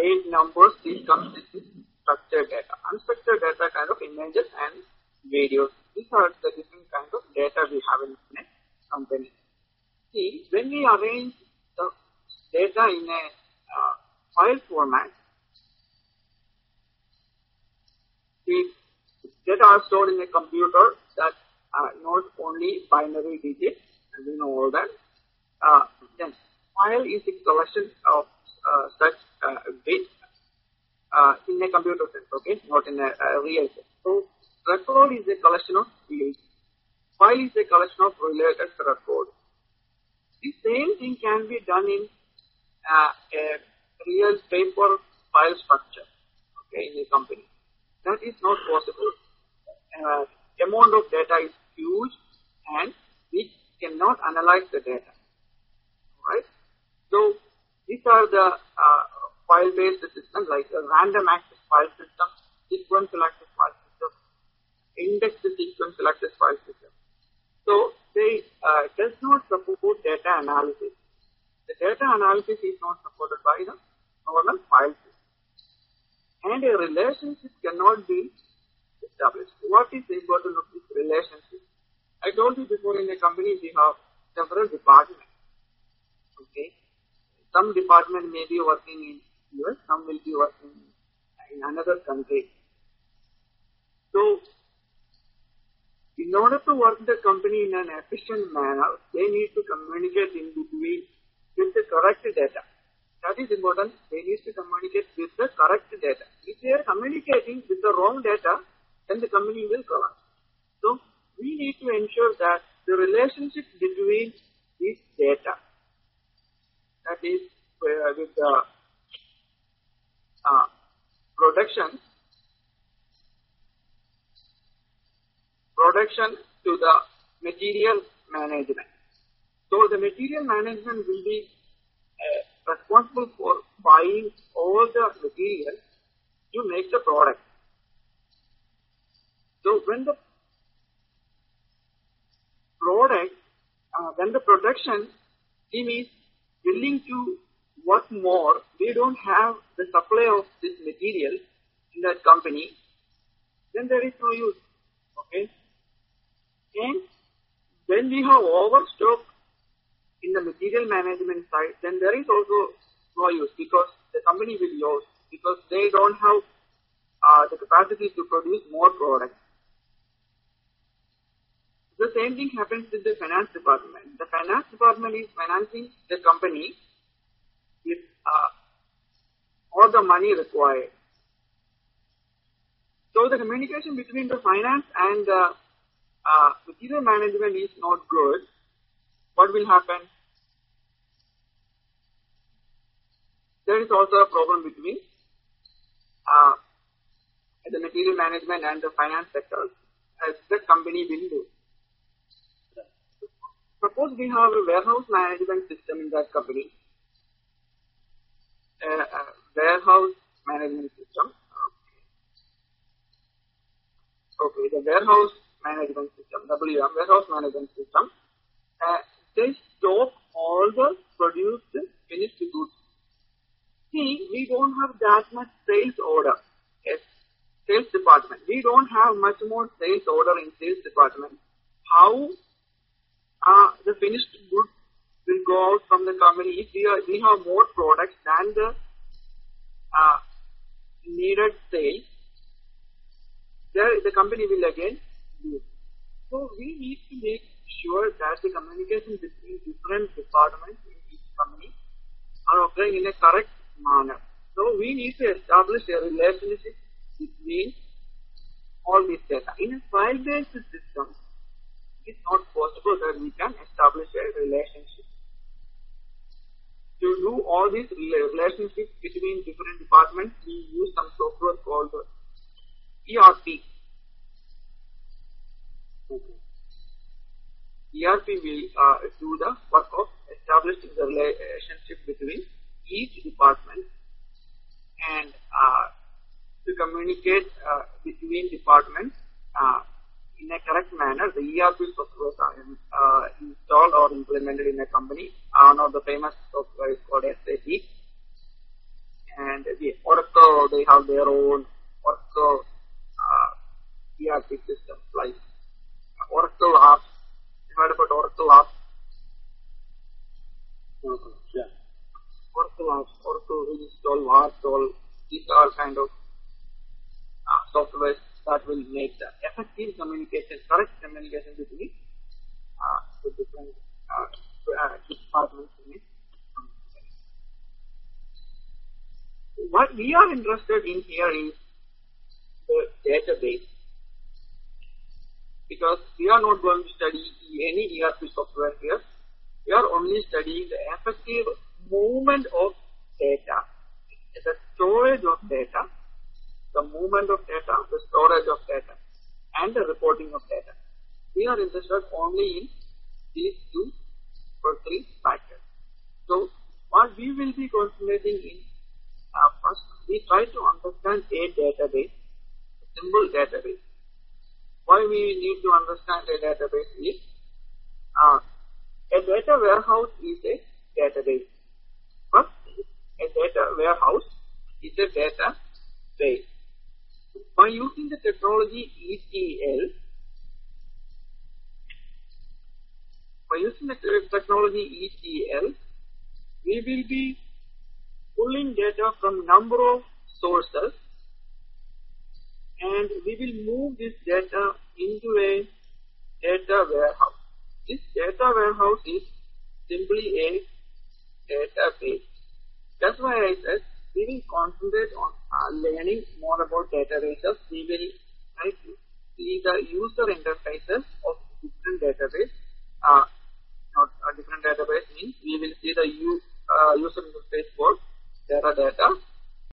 date numbers, comes with structured data. Unstructured data kind of images and videos. These are the different kind of data we have in a company. See, when we arrange the data in a uh, file format, the data are stored in a computer that uh, not only binary digits, and we know all that. Uh, then file is a collection of uh, such bits uh, in a computer sense, okay, not in a, a real sense. So record is a collection of fields. File is a collection of related records. The same thing can be done in uh, a real paper file structure, okay, in a company. That is not possible. Uh, amount of data is huge and we cannot analyze the data. Right? So these are the uh, file-based system like a random access file system, sequential access file system, indexed sequential access file system. So they uh, does not support data analysis. The data analysis is not supported by the normal file system and a relationship cannot be established. What is the importance of this relationship? I told you before in a company we have several departments. Okay. Some department may be working in US, some will be working in another country. So, in order to work the company in an efficient manner, they need to communicate in between with the correct data. That is important. They need to communicate with the correct data. If they are communicating with the wrong data, then the company will collapse. So, we need to ensure that the relationship between this data, that is uh, with the production, production to the material management. So, the material management will be uh, responsible for buying all the material to make the product. So when the product, uh, when the production team is willing to work more, they don't have the supply of this material in that company, then there is no use. Okay? And when we have overstock in the material management side, then there is also no use because the company will lose because they don't have uh, the capacity to produce more products. The same thing happens with the finance department. The finance department is financing the company with uh, all the money required. So the communication between the finance and the uh, material management is not good. What will happen? There is also a problem between uh, the material management and the finance sector as the company will do. Suppose we have a warehouse management system in that company, uh, warehouse management system. Okay. the warehouse management system, WM, warehouse management system, uh, they stock all the produced finished goods. See, we don't have that much sales order. Yes, sales department. We don't have much more sales order in sales department. How uh, the finished goods will go out from the company if we, are, we have more products than the uh, needed sales, there the company will again lose. So we need to make sure that the communication between different departments in each company are occurring in a correct manner. So we need to establish a relationship between all these data. In a file-based system, it's not possible that we can establish a relationship. To do all these relationships between different departments, we use some software called ERP. Okay. ERP will uh, do the work of establishing the relationship between each department and uh, to communicate uh, between departments uh, in a correct manner. The ERP software are installed or implemented in a company. one of the famous software is called SAP. And the Oracle, they have their own Oracle uh, ERP systems like Oracle apps. You heard about Oracle apps? Yeah. Oracle apps, Oracle install, Warstol, these are kind of uh, software that will make the effective communication, correct communication between uh, the different uh, uh, departments in it. What we are interested in here is the database because we are not going to study any ERP software here. We are only studying the effective movement of data, the storage of data, movement of data, the storage of data, and the reporting of data. We are interested only in these two or three factors. So, what we will be concentrating in uh, first, we try to understand a database, a simple database. Why we need to understand a database is uh, a data warehouse is a database. First, a data warehouse is a database. By using the technology ETL, by using the technology ETL, we will be pulling data from number of sources and we will move this data into a data warehouse. This data warehouse is simply a database. That's why I said we will concentrate on uh, learning more about databases. We will try to see the user interfaces of different database. Uh, not a different database means we will see the uh, user interface for Teradata